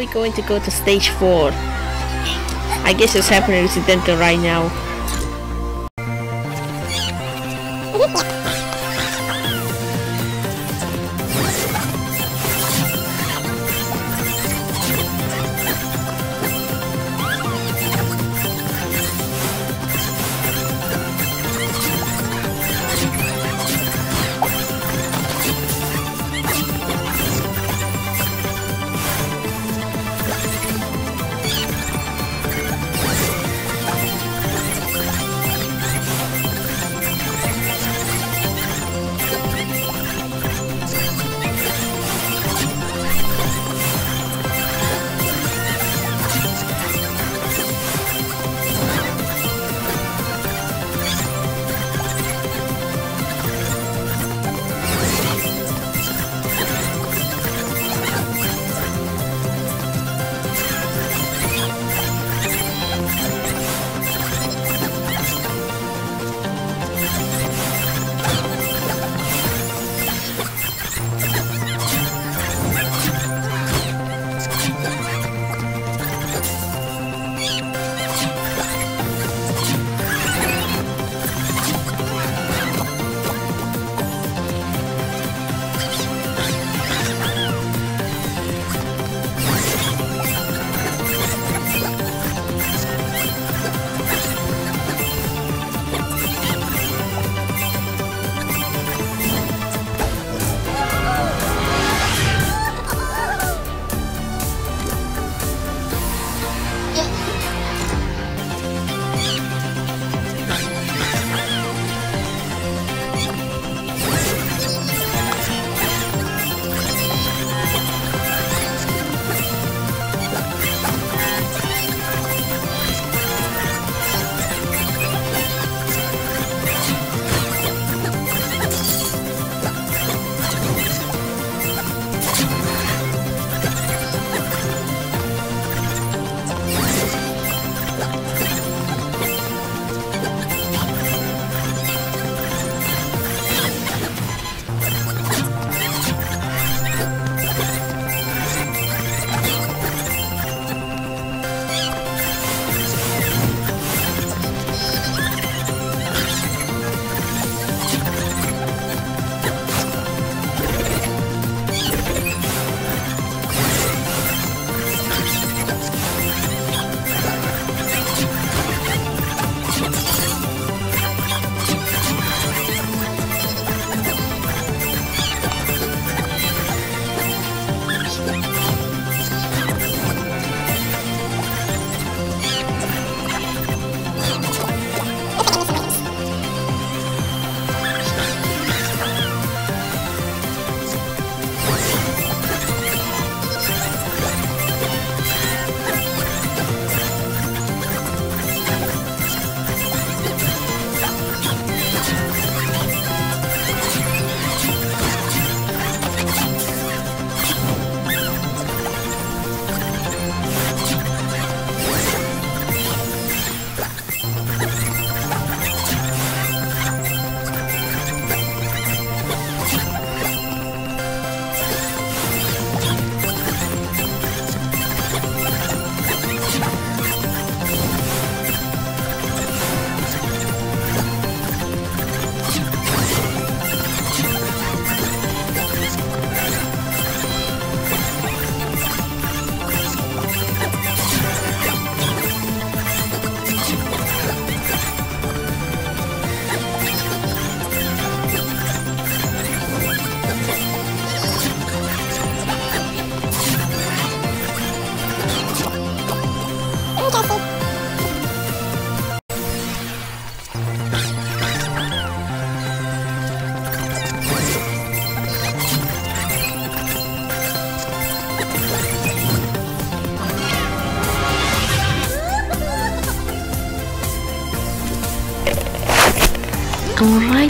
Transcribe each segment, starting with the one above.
we're going to go to stage 4. I guess it's happening in Residential right now.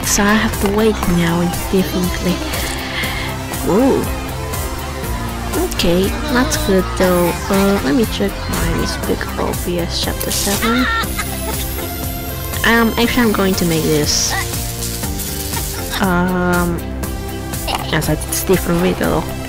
Alright, so I have to wait now indefinitely. Ooh. Okay, that's good though. Uh, let me check my Speak OBS chapter 7. Um, actually I'm going to make this. Um, as a different video.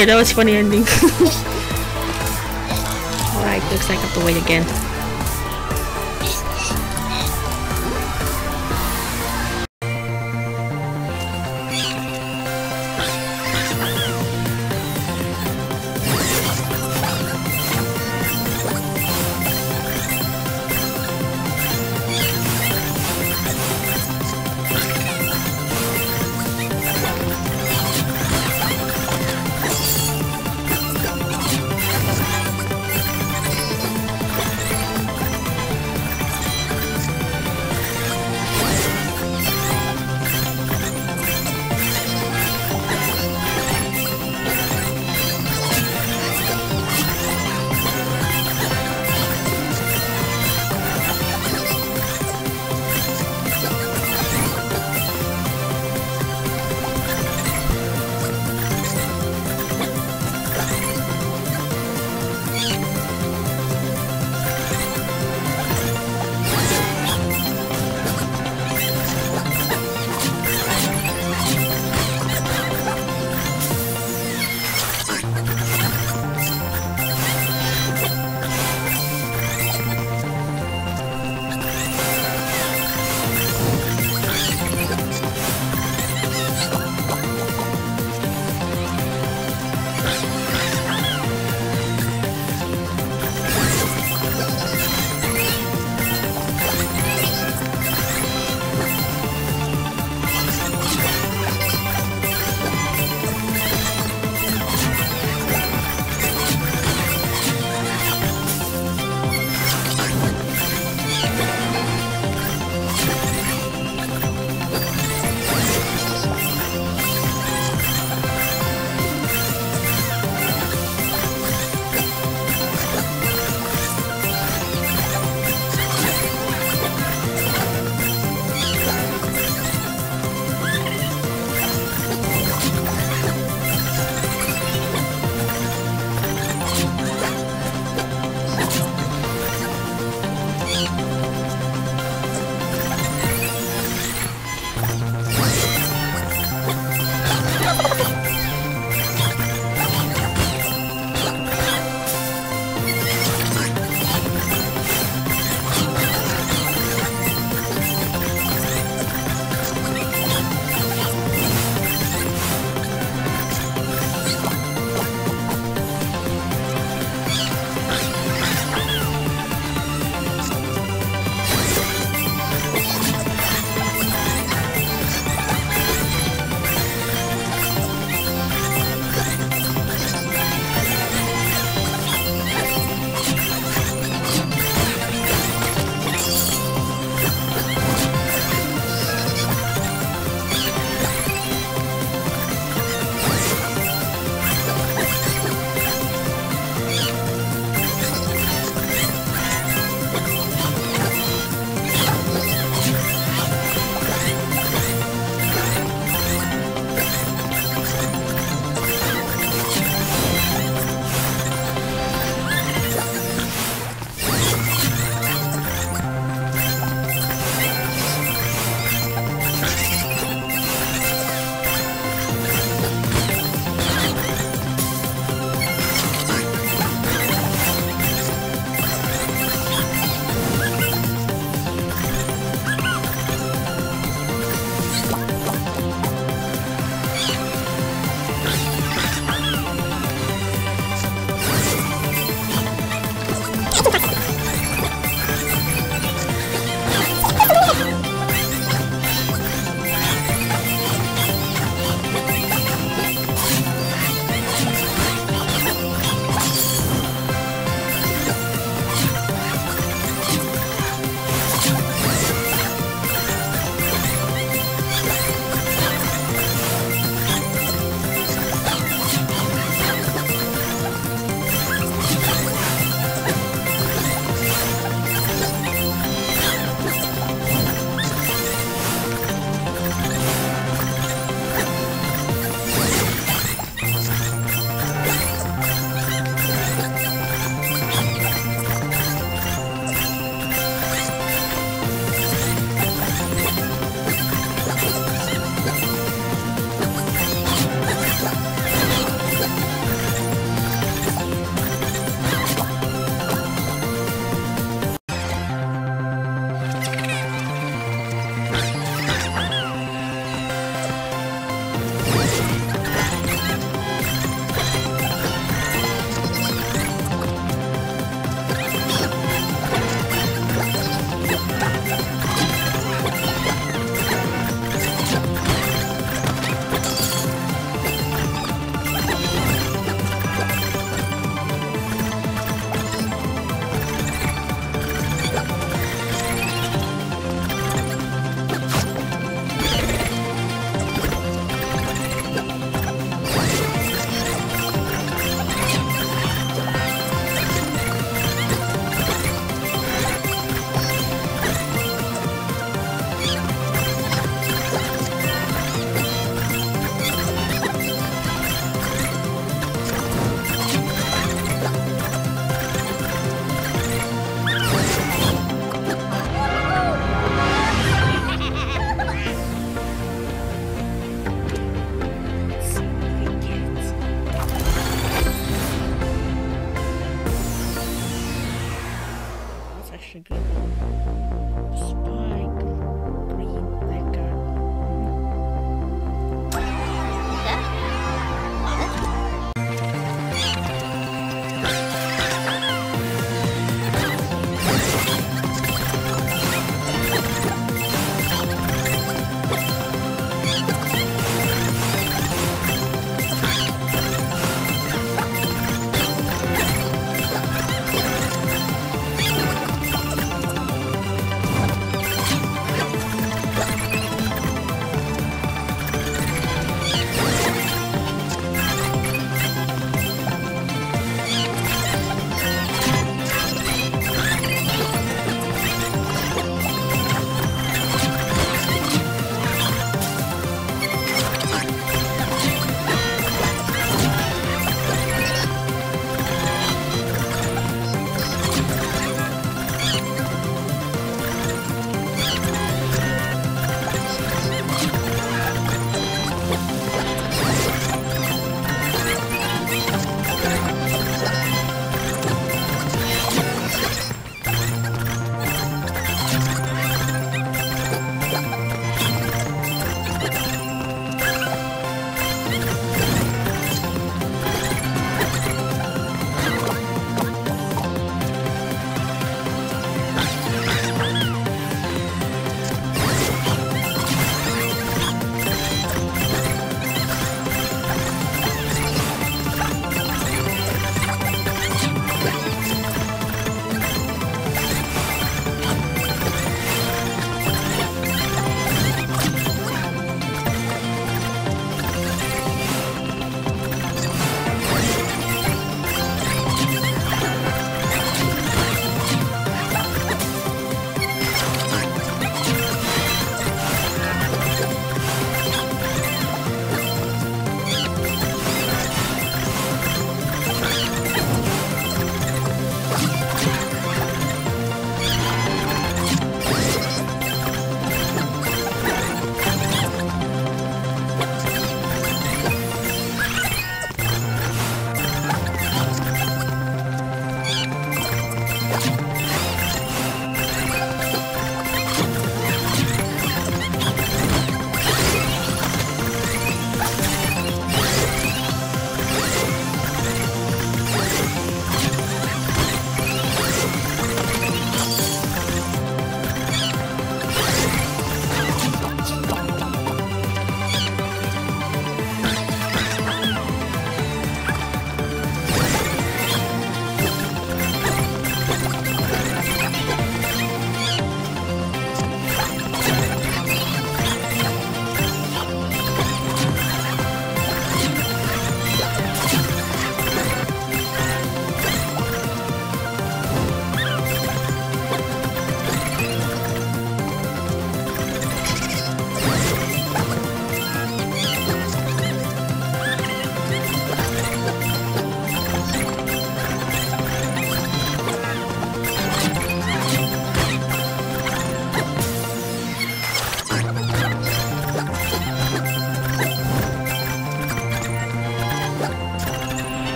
Okay, that was funny ending. Alright, looks like I have to wait again.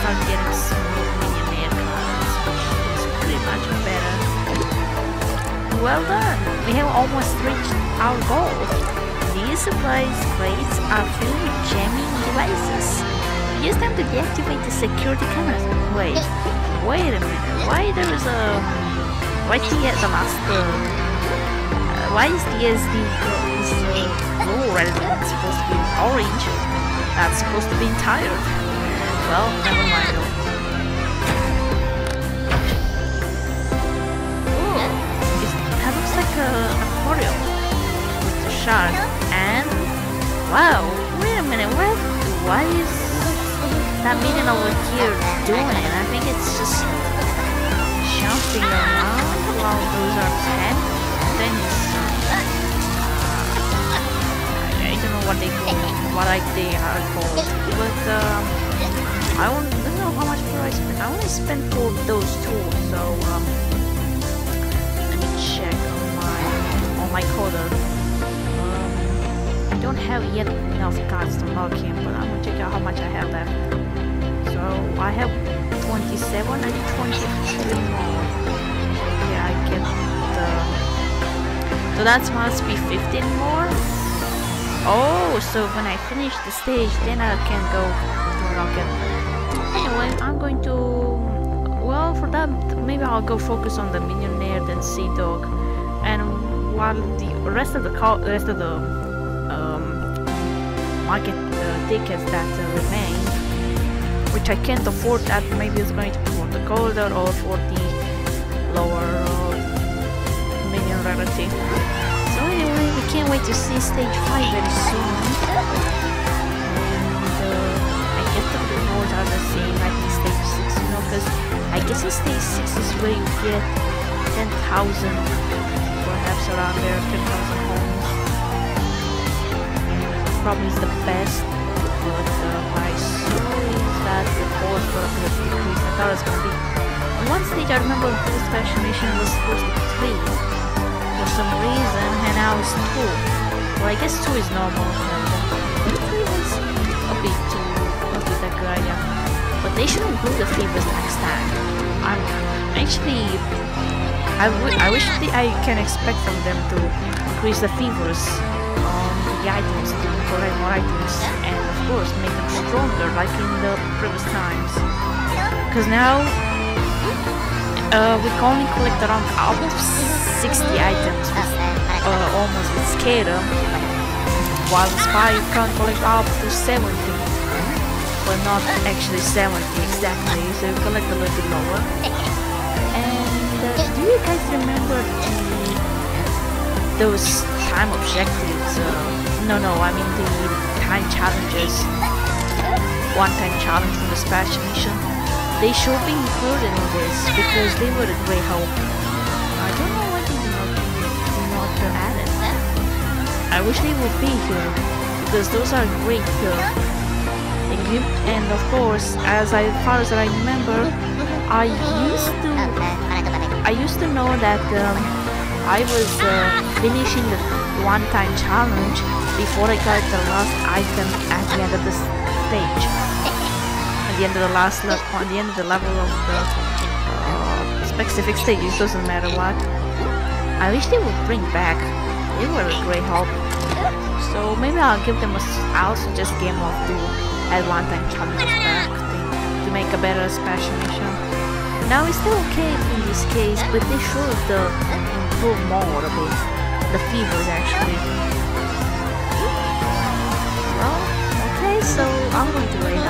See, we start getting some millionaire cards, which is pretty much better. Well done! We have almost reached our goal. These supplies crates are filled with jamming devices. Use them to deactivate the security cameras. Wait, wait a minute. Why there is a... Why the, the last... Uh, uh, why is the SD is blue rather than supposed to be orange? That's supposed to be entire. Well, never mind. Ooh, that looks like a aquarium with a shark and wow wait a minute what why is that minion over here doing? I think it's just jumping around while those are 10. Then it's, uh, I don't know what they call what like they are called. But um, I don't know how much I spent. I only spent for those tools, so um, let me check on my on my coder. Um, I don't have yet enough cards to log in, but I'm gonna check out how much I have left. So I have 27 and 23 more. Yeah, I get the... So that must be 15 more? Oh, so when I finish the stage, then I can go to rocket. Anyway, I'm going to... Well, for that, maybe I'll go focus on the Millionaire, then Sea Dog. And while the rest of the rest of the um, market uh, tickets that uh, remain, which I can't afford that maybe it's going to be for the golden or for the lower uh, minion rarity so anyway we can't wait to see stage 5 very soon rewards are the same like in stage 6 you know because I guess in stage 6 is where you get 10,000 perhaps around there 10,000 homes probably is the best but uh, my soul that the force for a bit decreased. I thought it was gonna be. On one stage, I remember the special mission was supposed to be three for some reason, and now it's two. Well, I guess two is normal. But they should include the fevers next time. I'm actually. I, I wish I can expect from them to increase the fevers on the items to collect more items and of course make them stronger like in the previous times. Because now uh, we can only collect around almost 60 items with, uh, almost with Skater, while Spy can collect up to 70 but not actually 70 exactly, so you collect a little bit lower. And uh, do you guys remember the, those time objectives? Uh, no, no, I mean the time challenges, one-time challenge from the special mission, they should be included in this because they were a great help. I don't know why they did not, not add. I wish they would be here because those are great And of course, as I, far as I remember, I used to I used to know that um, I was uh, finishing the one-time challenge before I got the last item at the end of the stage. At the end of the last level, at the end of the level of the uh, specific stage, it doesn't matter what. I wish they would bring back. They were a great help. So maybe I'll give them a. I'll suggest Gameloft to add one-time challenges back to, to make a better special mission. Now it's still okay in this case, but they should uh, improve more a bit. The fevers actually. Well, okay, so I'm going to wait